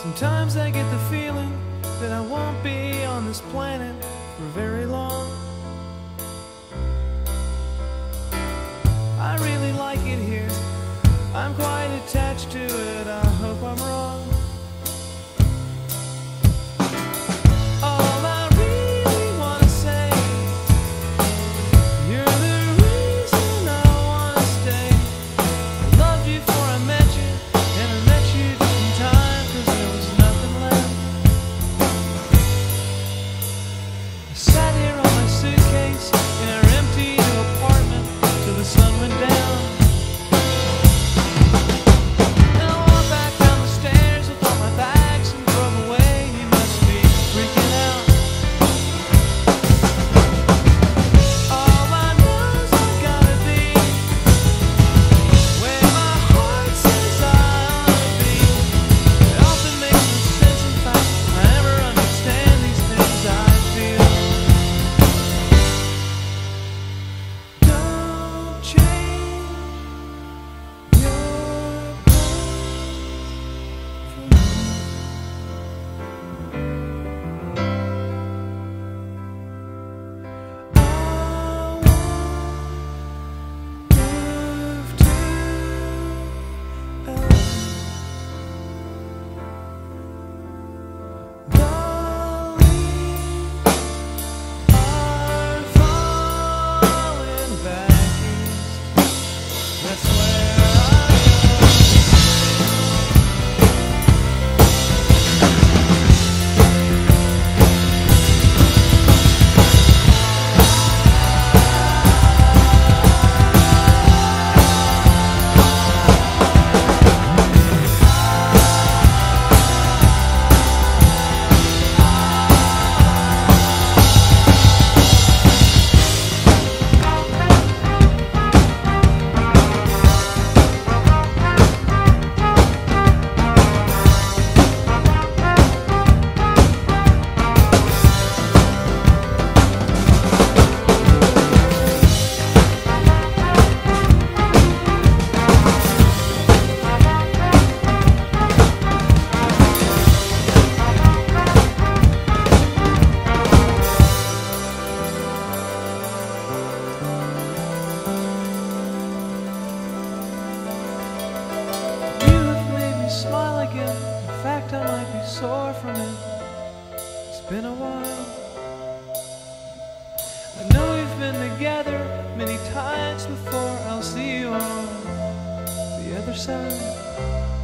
Sometimes I get the feeling that I won't be on this planet for very long. I really like it here. I'm quite attached to it. fact I might be sore from it. It's been a while. I know we've been together many times before. I'll see you on the other side.